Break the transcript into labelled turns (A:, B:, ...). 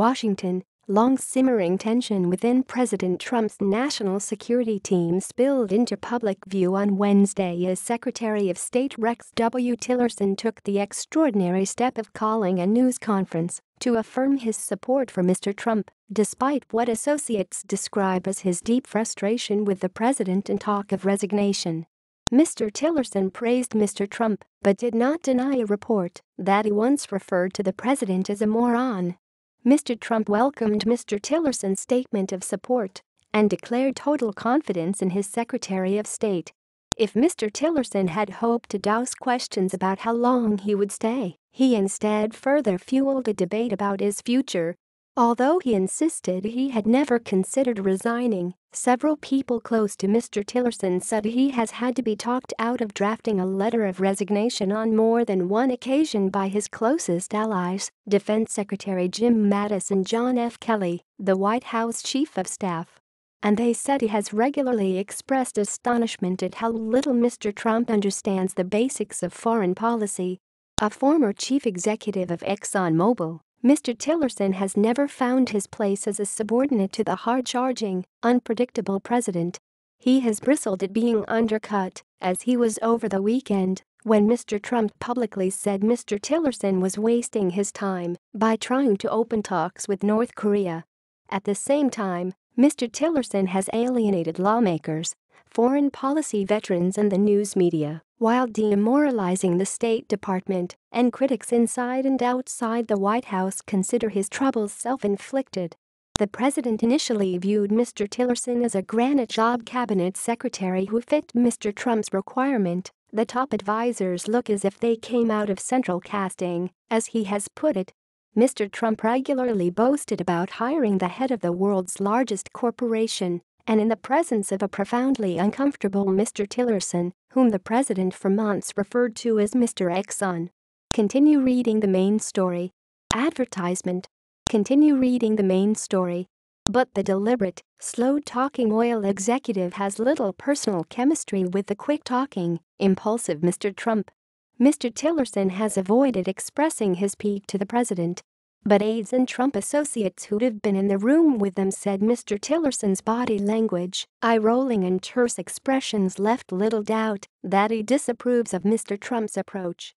A: Washington, long simmering tension within President Trump's national security team spilled into public view on Wednesday as Secretary of State Rex W. Tillerson took the extraordinary step of calling a news conference to affirm his support for Mr. Trump, despite what associates describe as his deep frustration with the president and talk of resignation. Mr. Tillerson praised Mr. Trump but did not deny a report that he once referred to the president as a moron Mr. Trump welcomed Mr. Tillerson's statement of support and declared total confidence in his Secretary of State. If Mr. Tillerson had hoped to douse questions about how long he would stay, he instead further fueled a debate about his future Although he insisted he had never considered resigning, several people close to Mr. Tillerson said he has had to be talked out of drafting a letter of resignation on more than one occasion by his closest allies, Defense Secretary Jim Mattis and John F. Kelly, the White House Chief of Staff. And they said he has regularly expressed astonishment at how little Mr. Trump understands the basics of foreign policy. A former chief executive of ExxonMobil, Mr. Tillerson has never found his place as a subordinate to the hard-charging, unpredictable president. He has bristled at being undercut, as he was over the weekend when Mr. Trump publicly said Mr. Tillerson was wasting his time by trying to open talks with North Korea. At the same time, Mr. Tillerson has alienated lawmakers, foreign policy veterans and the news media while demoralizing the State Department, and critics inside and outside the White House consider his troubles self-inflicted. The president initially viewed Mr. Tillerson as a granite job cabinet secretary who fit Mr. Trump's requirement. The top advisors look as if they came out of central casting, as he has put it. Mr. Trump regularly boasted about hiring the head of the world's largest corporation and in the presence of a profoundly uncomfortable Mr. Tillerson, whom the president for months referred to as Mr. Exxon. Continue reading the main story. Advertisement. Continue reading the main story. But the deliberate, slow-talking oil executive has little personal chemistry with the quick-talking, impulsive Mr. Trump. Mr. Tillerson has avoided expressing his pique to the president but aides and Trump associates who'd have been in the room with them said Mr. Tillerson's body language, eye-rolling and terse expressions left little doubt that he disapproves of Mr. Trump's approach.